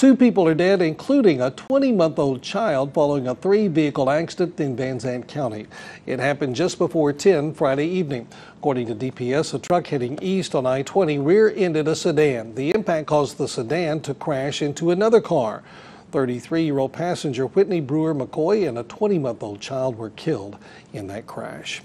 Two people are dead, including a 20-month-old child following a three-vehicle accident in Van Zandt County. It happened just before 10 Friday evening. According to DPS, a truck heading east on I-20 rear-ended a sedan. The impact caused the sedan to crash into another car. 33-year-old passenger Whitney Brewer McCoy and a 20-month-old child were killed in that crash.